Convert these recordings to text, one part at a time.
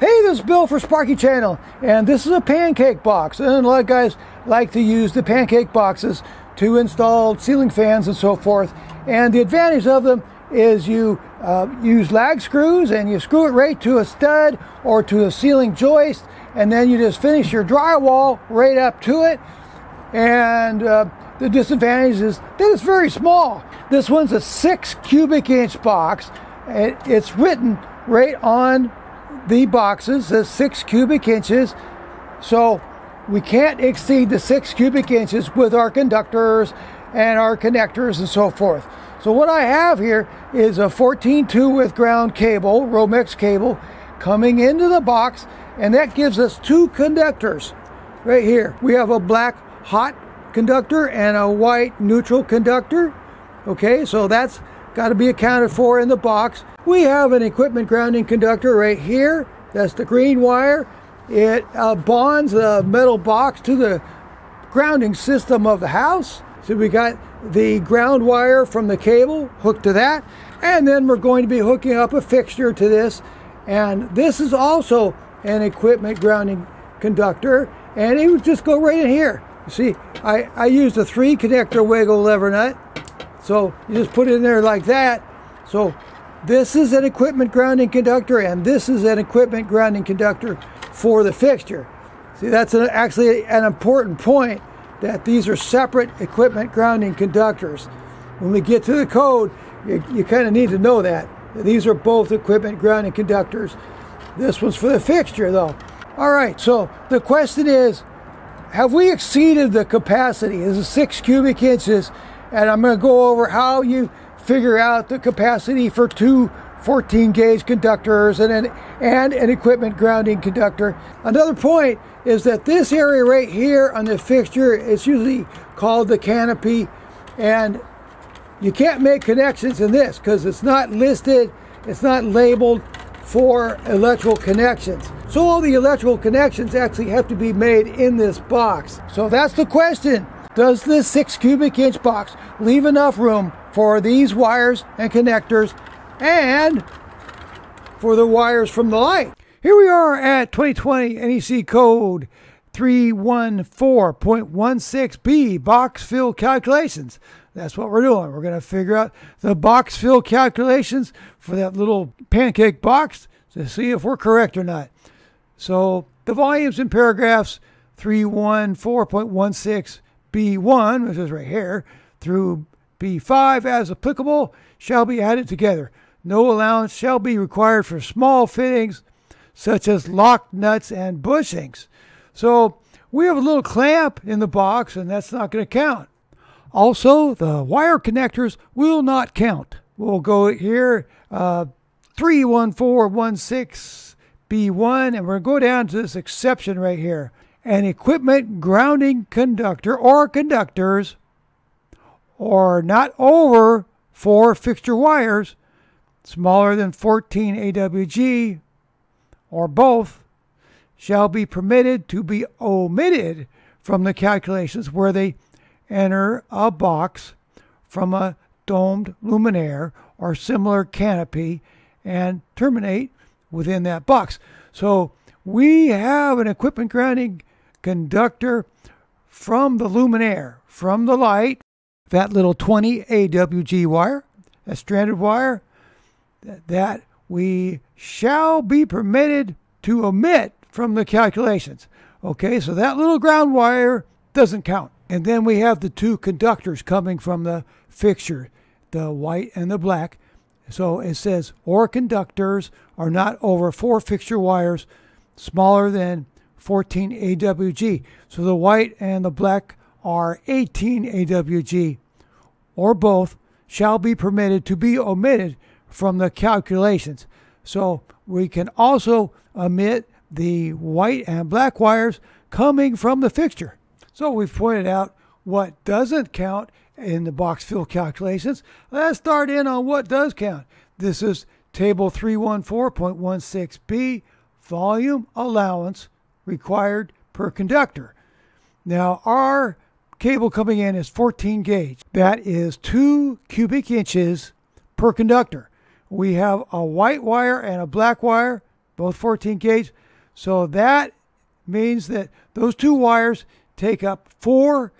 Hey, this is Bill for Sparky Channel, and this is a pancake box. And a lot of guys like to use the pancake boxes to install ceiling fans and so forth. And the advantage of them is you uh, use lag screws and you screw it right to a stud or to a ceiling joist, and then you just finish your drywall right up to it. And uh, the disadvantage is that it's very small. This one's a six cubic inch box. It's written right on the boxes as six cubic inches. So we can't exceed the six cubic inches with our conductors and our connectors and so forth. So what I have here is a 14-2 with ground cable, Romex cable, coming into the box, and that gives us two conductors right here. We have a black hot conductor and a white neutral conductor. Okay, so that's got to be accounted for in the box. We have an equipment grounding conductor right here. That's the green wire. It uh, bonds the metal box to the grounding system of the house. So we got the ground wire from the cable hooked to that. And then we're going to be hooking up a fixture to this. And this is also an equipment grounding conductor. And it would just go right in here. See, I, I used a three connector Wago lever nut. So you just put it in there like that. So this is an equipment grounding conductor and this is an equipment grounding conductor for the fixture. See, that's an, actually an important point that these are separate equipment grounding conductors. When we get to the code, you, you kind of need to know that. These are both equipment grounding conductors. This one's for the fixture though. All right, so the question is, have we exceeded the capacity? This is six cubic inches and I'm going to go over how you figure out the capacity for two 14 gauge conductors and an, and an equipment grounding conductor. Another point is that this area right here on the fixture is usually called the canopy and you can't make connections in this because it's not listed, it's not labeled for electrical connections. So all the electrical connections actually have to be made in this box. So that's the question. Does this 6 cubic inch box leave enough room for these wires and connectors and for the wires from the light? Here we are at 2020 NEC code 314.16b box fill calculations. That's what we're doing. We're going to figure out the box fill calculations for that little pancake box to see if we're correct or not. So the volumes in paragraphs 314.16 B1, which is right here, through B5 as applicable, shall be added together. No allowance shall be required for small fittings such as lock nuts and bushings. So we have a little clamp in the box, and that's not going to count. Also, the wire connectors will not count. We'll go here, uh, 31416B1, and we're going to go down to this exception right here an equipment grounding conductor or conductors or not over four fixture wires smaller than 14 AWG or both shall be permitted to be omitted from the calculations where they enter a box from a domed luminaire or similar canopy and terminate within that box. So we have an equipment grounding conductor from the luminaire, from the light, that little 20 AWG wire, a stranded wire, that we shall be permitted to omit from the calculations. Okay, so that little ground wire doesn't count. And then we have the two conductors coming from the fixture, the white and the black. So it says, or conductors are not over four fixture wires smaller than 14 AWG. So the white and the black are 18 AWG, or both, shall be permitted to be omitted from the calculations. So we can also omit the white and black wires coming from the fixture. So we've pointed out what doesn't count in the box fill calculations. Let's start in on what does count. This is table 314.16b, volume allowance required per conductor. Now, our cable coming in is 14 gauge. That is 2 cubic inches per conductor. We have a white wire and a black wire, both 14 gauge. So that means that those two wires take up four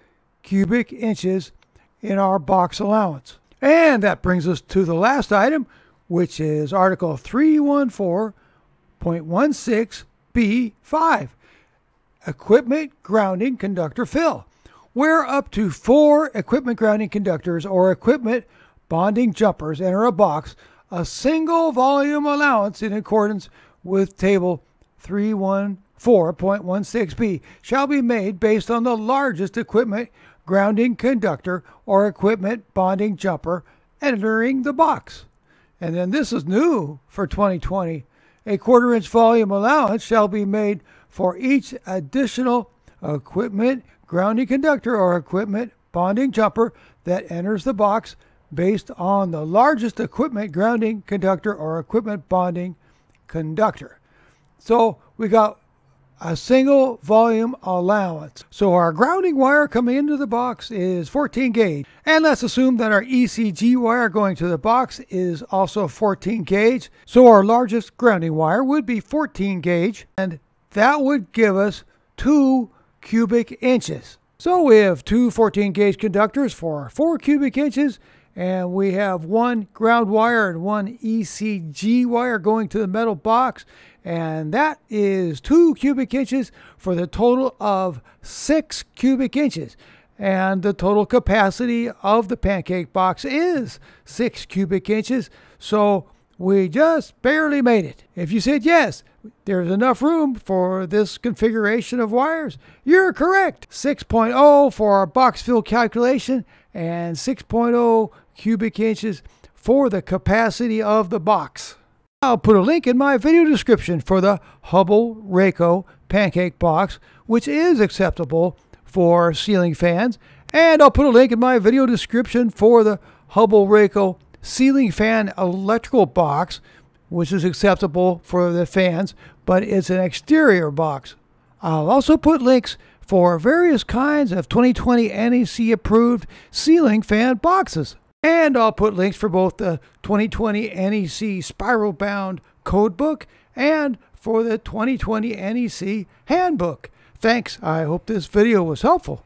cubic inches in our box allowance. And that brings us to the last item, which is Article 314.16B5 Equipment Grounding Conductor Fill, where up to four equipment grounding conductors or equipment bonding jumpers enter a box, a single volume allowance in accordance with Table 314.16b shall be made based on the largest equipment grounding conductor or equipment bonding jumper entering the box. And then this is new for 2020. A quarter inch volume allowance shall be made for each additional equipment grounding conductor or equipment bonding jumper that enters the box based on the largest equipment grounding conductor or equipment bonding conductor. So we got a single volume allowance. So our grounding wire coming into the box is 14 gauge. And let's assume that our ECG wire going to the box is also 14 gauge. So our largest grounding wire would be 14 gauge and that would give us two cubic inches. So we have two 14 gauge conductors for four cubic inches and we have one ground wire and one ECG wire going to the metal box. And that is two cubic inches for the total of six cubic inches. And the total capacity of the pancake box is six cubic inches. So we just barely made it. If you said yes there's enough room for this configuration of wires. You're correct. 6.0 for our box fill calculation and 6.0 cubic inches for the capacity of the box. I'll put a link in my video description for the Hubbell Raco pancake box, which is acceptable for ceiling fans. And I'll put a link in my video description for the Hubbell Raco ceiling fan electrical box, which is acceptable for the fans, but it's an exterior box. I'll also put links for various kinds of 2020 NEC approved ceiling fan boxes. And I'll put links for both the 2020 NEC Spiral Bound Codebook and for the 2020 NEC Handbook. Thanks. I hope this video was helpful.